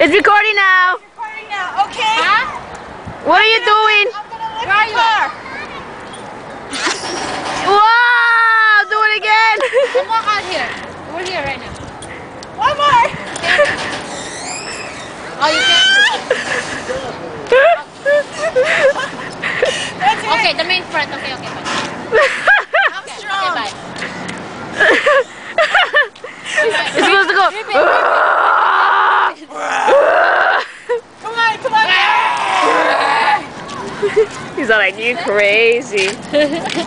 It's recording now. It's Recording now, okay? Huh? What are you doing? I'm gonna lift Where the car. Wow! Do it again. Come walk out here. We're here right now. One more. Oh, you can. That's it. Okay, the main front. Okay, okay, bye. I'm Okay, strong. okay, bye. You're supposed to go. He's all like, you crazy.